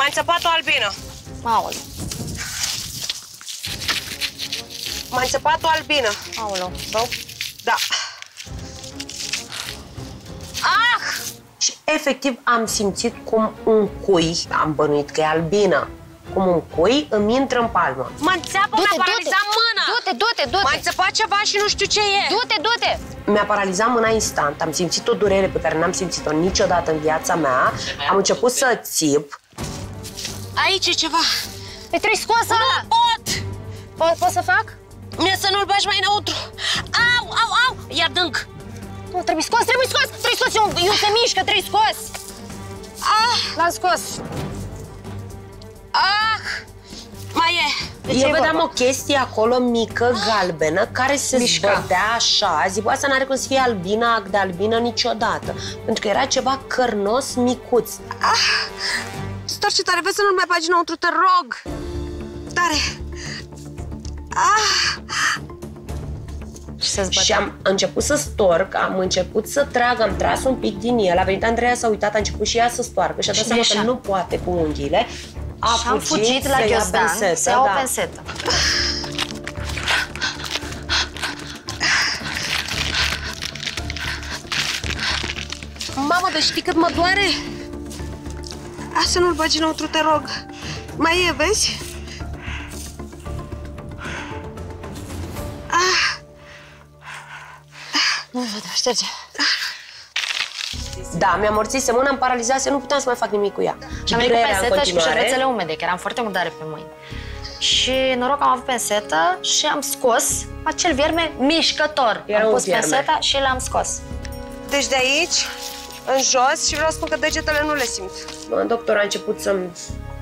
Mai înțepat o albină. Aoleu, Mai înțepat o albină. aoleu. Rău? Da. Ah! Și efectiv am simțit cum un cui, am bănuit că e albină, cum un cui îmi intră în palmă. Mă înțeapă, Du-te, mi-a du-te! paralizat mâna. Du-te, du-te, M-a du-te! înțepat ceva și nu știu ce e. Du-te, du-te! Mi-a paralizat mâna instant, am simțit o durere pe care n-am simțit-o niciodată în viața mea, am început să țip, Aici e ceva. Pe trebuie scos ăla! Pot! Po- Pot să fac? Mie să nu-l bagi mai înăuntru. Au, au, au! Ia dânc. Nu, trebuie scos, trebuie scos! Trebuie scos, eu, eu se mișcă, trebuie scos! Ah, L-am scos! ah! Mai e. De ce eu e vedeam vorba? o chestie acolo mică, galbenă, care se Mișca. zbătea așa. Zic, bă, asta n-are cum să fie albina de albină niciodată. Pentru că era ceva cărnos micuț. Storce tare, vezi să nu-l mai bagi înăuntru, te rog. Tare. Ah! Și se zbătea. Și am început să storc, am început să trag, am tras un pic din el. A venit Andreea, s-a uitat, a început și ea să stoarcă și a dat Și seama ieșea. că nu poate cu unghiile. A Și am fugit la să ia ghiozdan pensetă, să iau o da. pensetă. Mamă, dar știi cât mă doare? Hai să nu-l bagi înăuntru, te rog. Mai e, vezi? Nu văd, șterge. Da, mi-a morțise mâna, îmi paralizase, nu puteam să mai fac nimic cu ea. Și am venit cu Durerea în pensetă și cu continuare. șervețele umede, că eram foarte murdare pe mâini. Și noroc că am avut pensetă și am scos acel vierme mișcător. Era am un pus vierme. penseta și l-am scos. Deci de aici, în jos, și vreau să spun că degetele nu le simt. Doctor a început să-mi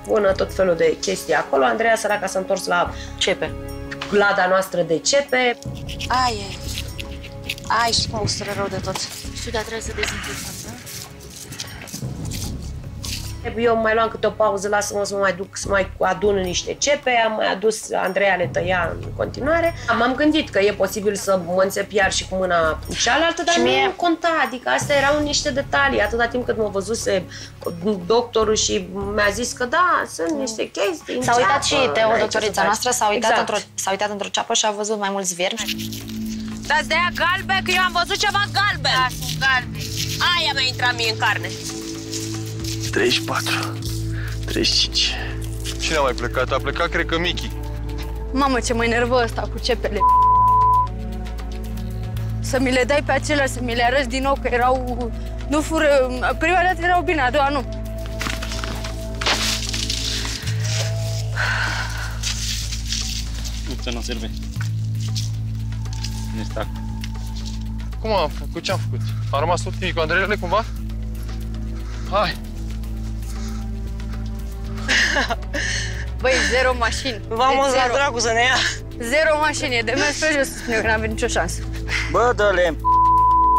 pună tot felul de chestii acolo. Andreea săraca s-a întors la Cepe. glada noastră de cepe. Ai, e. Ai, știi cum ustură rău de tot. Știu, dar trebuie să dezinfectăm, da? Eu mai luam câte o pauză, lasă-mă să mă mai duc să mai adun niște cepe, am mai adus, Andreea le tăia în continuare. M-am gândit că e posibil să mă înțep iar și cu mâna cealaltă, dar Și mie- nu conta, adică astea erau niște detalii, atâta timp cât mă văzuse doctorul și mi-a zis că da, sunt niște chestii. S-a uitat și înceapă, Teo, n-ai ce doctorița să faci. noastră, s-a uitat, exact. într-o, s-a uitat într-o ceapă și a văzut mai mulți viermi. Dați de aia galben, că eu am văzut ceva galben. Da, sunt galben. Aia mi-a intrat mie în carne. 34, 35. Cine a mai plecat? A plecat, cred că Michi. Mamă, ce mă enervă ăsta cu cepele. Să mi le dai pe acelea, să mi le arăți din nou că erau... Nu fură... Prima dată erau bine, a doua nu. Luptă nu serve. Ne stac. Cum am făcut? Ce am făcut? A rămas tot timpul cu Andreele cumva? Hai! Băi, zero mașini. Vamos Deci la zero. dracu să ne ia. Zero mașini, e de mers pe jos să spune că n-avem nicio șansă. Bă, dă-le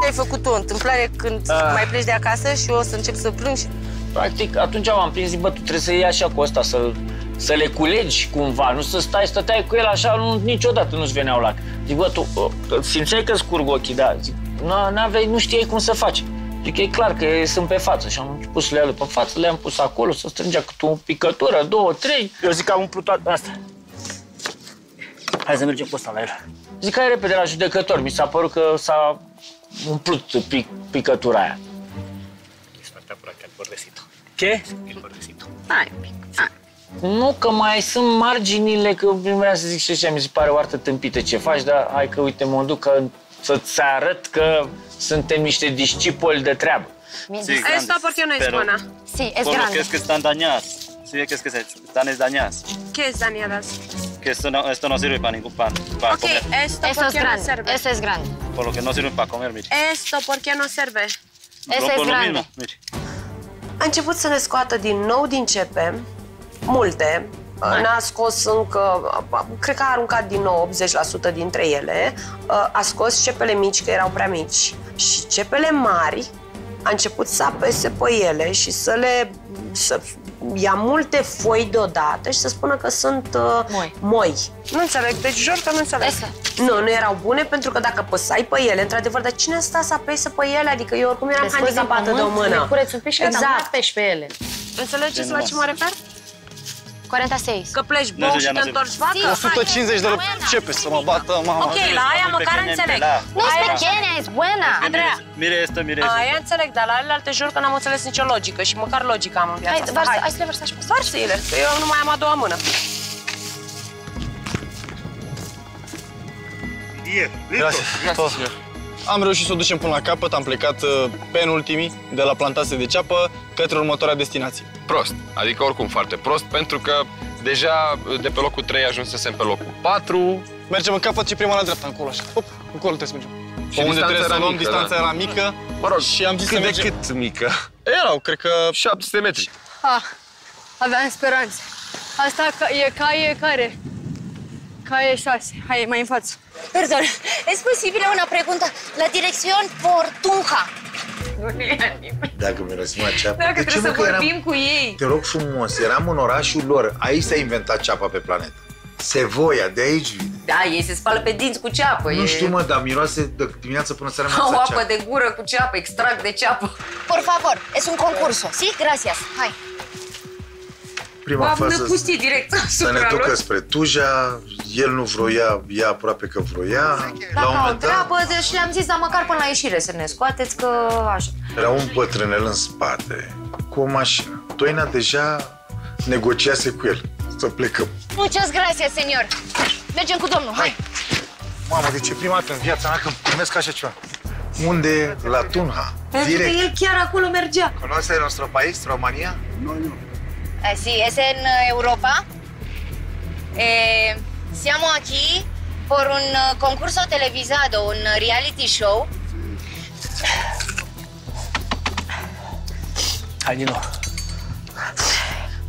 Ce ai făcut tu? Întâmplare când Ah. mai pleci de acasă și o să încep să plâng și... Practic, atunci am prins, zic, bă, tu trebuie să iei așa cu ăsta, să, să le culegi cumva, nu să stai, stăteai cu el așa, nu, niciodată nu-ți veneau lacrimi. Zic, bă, tu uh, simțeai că scurg ochii, da, zic, "N- n-aveai, nu știai cum să faci. Zic, e clar că sunt pe față și am început să le iau pe față, le-am pus acolo, să strângea câte o picătură, două, trei. Eu zic că am umplut toată asta. Hai să mergem cu ăsta la el. Zic, hai repede la judecător, mi s-a părut că s-a umplut pic, picătura aia. Ce? Hai, un pic. Hai. Nu, că mai sunt marginile, că vrea să zic și așa, mi se pare o artă tâmpită ce faci, dar hai că uite, mă duc că, să-ți arăt că suntem niște discipoli de treabă. Sí, Esto porque no es pero buena. Si, es por lo que grande. es que están dañadas. Sí, que es que se- están es dañadas. ¿Qué es dañadas? Que esto no, esto no sirve para ningún pan, para Ok, comer. esto Eso es porque no grande, sirve. eso es grande. Por lo que no sirve para comer, mire. Esto porque no sirve. Eso Por es lo grande. mismo, mire. A început să ne scoată din nou din cepe, multe. N-a scos încă, cred că a aruncat din nou 80% dintre ele. A scos cepele mici, că erau prea mici. Și cepele mari a început să apese pe ele și să le să ia multe foi deodată și să spună că sunt uh, Moi. moi. Nu înțeleg, deci jur că nu înțeleg. Eso. Nu, nu erau bune pentru că dacă păsai pe ele, într-adevăr, dar cine sta să apese pe ele? Adică eu oricum eram Le scoți din handicapată de o pământ, mână. Le cureți un pic și gata, nu exact. apeși pe ele. Înțelegeți la ce mă refer? 46. Că pleci bou Nu, și nu, te nu. întorci vacă? 150 de lei ce pe să mă bată, mama. Ok, la aia măcar înțeleg. No es pequeña, es buena. Andreea. Mire esto, mire Aia esto. înțeleg, dar la alelalte jur că n-am înțeles nicio logică și măcar logică am în viața Hai, asta. varsă, Hai. hai să le vărsăm și pe asta. Varsă-le, că eu nu mai am a doua mână. Grazie. Am reușit să o ducem până la capăt, am plecat uh, penultimii de la plantație de ceapă către următoarea destinație. Prost. Adică oricum foarte prost, pentru că deja de pe locul 3 ajunsesem pe locul 4. Mergem în capăt și prima la dreapta, încolo așa. Hop, încolo trebuie să mergem. Și Pe unde distanța trebuie să era luăm, mică, distanța da. era mică Mă rog, și am zis cât să de mergem. cât mică? Erau, cred că 700 de metri. Ah, aveam speranțe. Asta ca, e caie care? Caie 6. Hai, mai în față. Perdón, ¿es posible una pregunta? La dirección por Tunja. Dacă mirosim la ceapă. Dacă de ce, trebuie mă, să că vorbim eram, cu ei. Te rog frumos, eram în orașul lor. Aici s-a inventat ceapa pe planetă. Sevoia, de aici vine. Da, ei se spală pe dinți cu ceapă. Nu e știu, mă, dar miroase de dimineața până seara o miroase apă ceapă. de gură cu ceapă, extract de ceapă. Por favor, es un concurso. ¿Sí? Gracias. Hai. Prima Am fază năpustit direct să ne asupra ducă lor. spre Tuja, el nu vroia, ea aproape că vroia. La un Dacă au moment dat treabă, deci le-am zis, dar măcar până la ieșire să ne scoateți, că așa. era un bătrânel în spate cu o mașină. Toina deja negociase cu el să plecăm. Muchas gracias, señor. Mergem cu domnul. Hai. Mamă, deci e prima dată în viața mea când primesc așa ceva. Unde? La Tunha. Pentru că Direct. el chiar acolo mergea. ¿Conoce nuestro país, Romania? Eh, sí, es en eh, Europa. Eh, siamo aquí por un eh, concurso televisado, un eh, reality show. Hai din nou.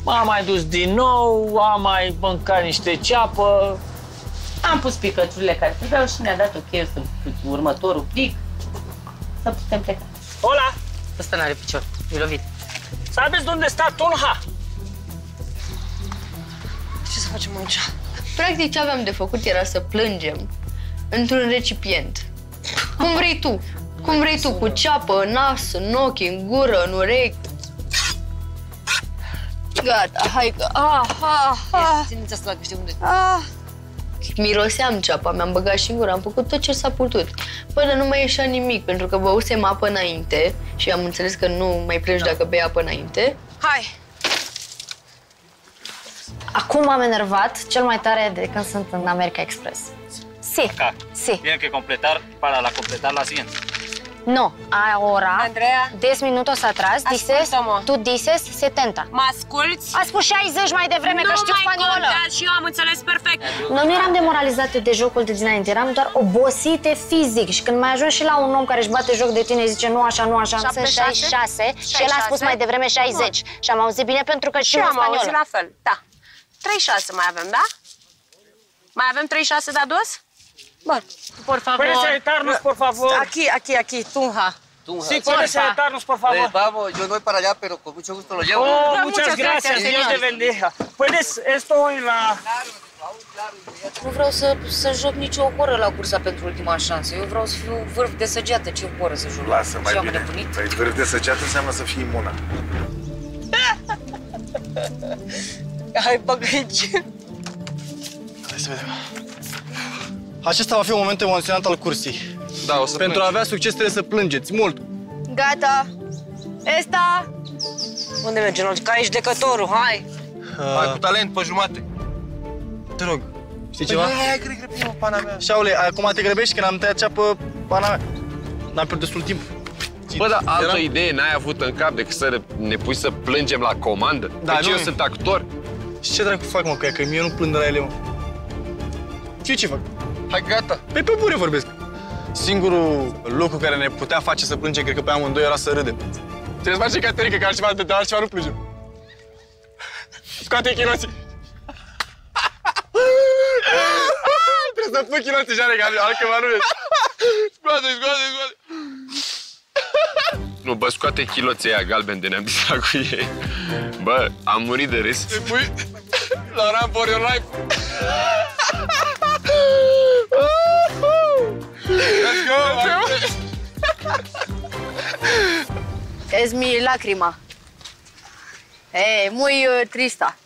M-am mai dus din nou, am mai mâncat niște ceapă. Am pus picăturile care trebuiau și ne-a dat ok să următorul plic. Să putem pleca. Hola! Ăsta n-are picior, e lovit. Sabes unde sta Tunha? Ce să facem aici? Practic ce aveam de făcut era să plângem într-un recipient. Cum vrei tu. Cum vrei tu, cu ceapă în nas, în ochi, în gură, în urechi. Gata, hai că... Ah, ah, ah, Țineți asta că știu unde. ah. Miroseam ceapa, mi-am băgat și în gură, am făcut tot ce s-a putut. Până nu mai ieșea nimic, pentru că băusem apă înainte și am înțeles că nu mai pleci dacă bei apă înainte. Hai! Acum m-am enervat cel mai tare de când sunt în America Express. Sí, Acá. sí. Tienen que completar para la completar la siguiente. No, ahora, Andreea? 10 minutos atrás, dices, Ascultă-mă. tu dices 70. Mă asculți? A spus 60 mai devreme, că nu știu mai spaniolă. contează și eu am înțeles perfect. Noi nu eram demoralizate de jocul de dinainte, eram doar obosite fizic și când mai ajungi și la un om care își bate joc de tine, zice nu așa, nu așa, sunt 76? 66 și el a spus 66? mai devreme 60 și am auzit bine pentru că Și știu am auzit spaniolă. la fel, da. 36 mai avem, da? Mai avem 36 de adus? Bun. Por favor. Puedes agitarnos, por favor. Aquí, aquí, aquí, Tunja. Sí, puedes agitarnos, por favor. vamos, yo no voy para allá, pero con mucho gusto lo llevo. Oh, muchas muchas gracias, gracias, Dios te señor. bendiga. Puedes esto en la... Nu vreau să, să joc nicio oră la cursa pentru ultima șansă. Eu vreau să fiu vârf de săgeată. Ce oră să joc? Lasă, mai Ce am bine. nebunit? Păi vârf de săgeată înseamnă să fii imună. Hai, băgă aici. Hai să vedem. Acesta va fi un moment emoționant al cursii. Da, o să Pentru a avea succes trebuie să plângeți mult. Gata. Esta. Unde mergem? Ca ești decătorul, hai. Hai cu talent pe jumate. Te rog, știi ceva? Hai, hai, grep, grep, primul, pana mea. Șaule, acum te grăbești când am tăiat ceapă pana mea. N-am pierdut destul timp. Bă, dar altă Era- idee n-ai avut în cap decât să ne pui să plângem la comandă? Da, deci nu. eu sunt actor. Și ce dracu fac, mă, cu ea? Că mie nu plâng de la ele, mă. Și eu ce fac? Hai, gata. Păi pe bune vorbesc. Singurul lucru care ne putea face să plângem, cred că pe amândoi, era să râdem. Trebuie să facem caterincă, că altceva, de altceva nu plângem. Scoate chiloții. Trebuie să pun chiloții, Jare, că altceva nu vezi. Scoate, scoate, scoate. Nu, bă, scoate chiloții aia galben de ne-am distrat cu ei. Bă, am murit de râs. Te pui la Run for your life. Let's go! Es mi lacrima. Eh, muy uh, trista.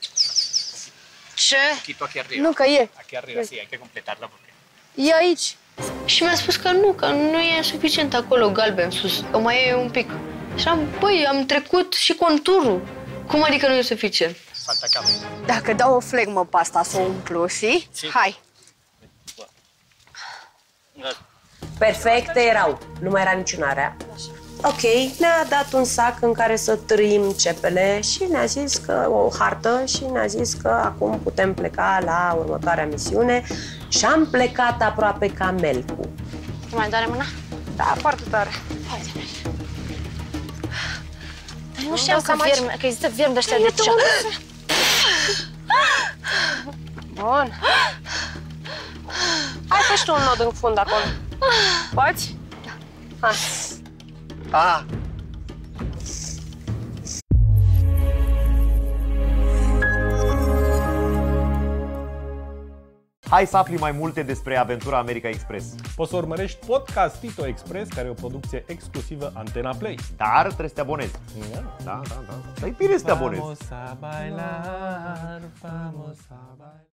Ce? poquito aquí arriba. Nu, că e. Aquí arriba, sí, hay que completarla porque... E aici. Și mi-a spus că nu, că nu e suficient acolo galben sus, că mai e un pic. Și am, băi, am trecut și conturul. Cum adică nu e suficient? Falta acá. Dacă dau o flegmă pe asta să o umplu, și? Hai. Perfecte erau, nu mai era niciuna rea. Ok, ne-a dat un sac în care să trăim cepele și ne-a zis că o hartă și ne-a zis că acum putem pleca la următoarea misiune și am plecat aproape ca melcu. Te mai doare mâna? Da, foarte tare. Nu știam că, vierme, că există viermi de ăștia de cea. Bun. Hai fă și tu un nod în fund acolo. Poți? Hai. Ah, Hai să afli mai multe despre aventura America Express. Poți să urmărești podcast Tito Express, care e o producție exclusivă Antena Play. Dar trebuie să te abonezi. Da, da, da. Dar e bine să te abonezi. Vamos a bailar, vamos a bailar.